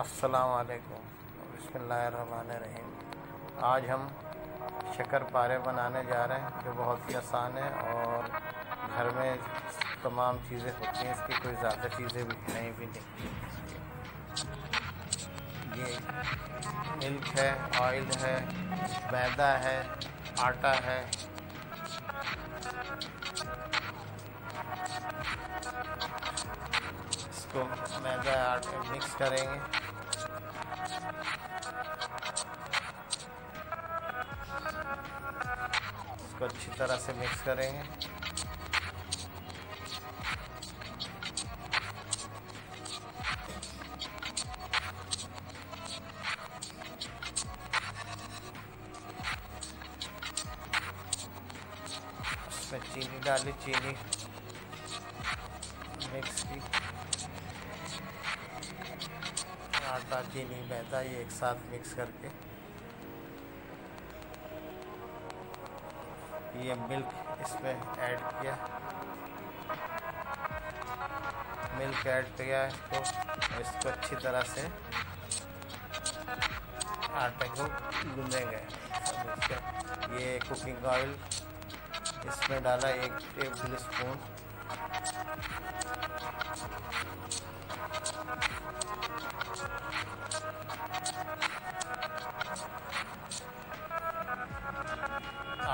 असलकुम बसमीम आज हम शक्कर पारे बनाने जा रहे हैं, जो बहुत ही आसान है और घर में तमाम चीज़ें होती हैं, इसकी कोई ज़्यादा चीज़ें भी नहीं भी नहीं। ये मिल्क है, ऑयल है, मैदा है, आटा है। इसको मैदा आटे मिक्स करेंगे। अच्छी तरह से मिक्स करेंगे। इसमें चीनी डाली, चीनी मिक्स की। आटा चीनी मैदा ये एक साथ मिक्स करके। ये मिल्क इसमें ऐड किया। मिल्क ऐड किया इसको इसको अच्छी तरह से आटे को गूंदेंगे। ये कुकिंग ऑयल इसमें डाला एक टेबल स्पून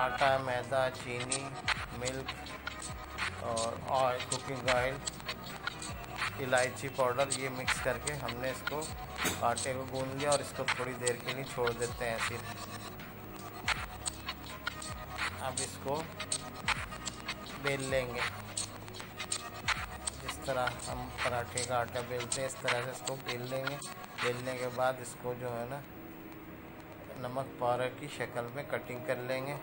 आटा, मैदा, चीनी मिल्क और ऑयल कुकिंग ऑयल इलायची पाउडर ये मिक्स करके हमने इसको आटे को गूंद लिया और इसको थोड़ी देर के लिए छोड़ देते हैं ऐसे अब इसको बेल लेंगे। जिस तरह हम पराठे का आटा बेलते हैं, इस तरह से इसको बेल लेंगे। बेलने के बाद इसको जो है ना, नमक पाउडर की शक्ल में कटिंग कर लेंगे।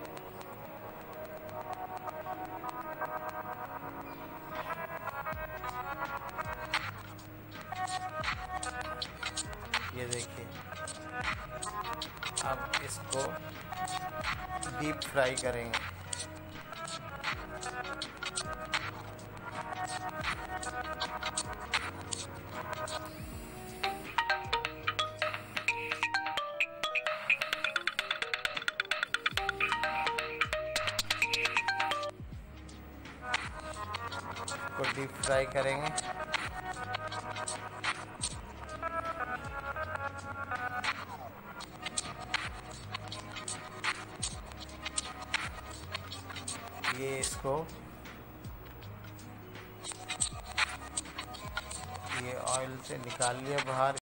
ये देखिए। अब इसको डीप फ्राई करेंगे। को डीप फ्राई करेंगे। ये इसको। ये ऑयल से निकाल लिया बाहर।